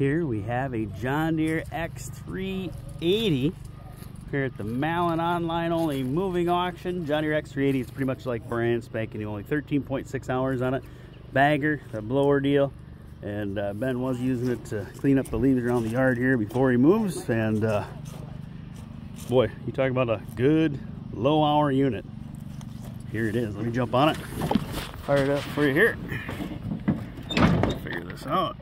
Here we have a John Deere X380 here at the Malin online only moving auction. John Deere X380 is pretty much like brand spanking only 13.6 hours on it. Bagger, a blower deal. And uh, Ben was using it to clean up the leaves around the yard here before he moves. And uh, boy, you talk about a good low hour unit. Here it is. Let me jump on it. Fire it up for you here. Figure this out.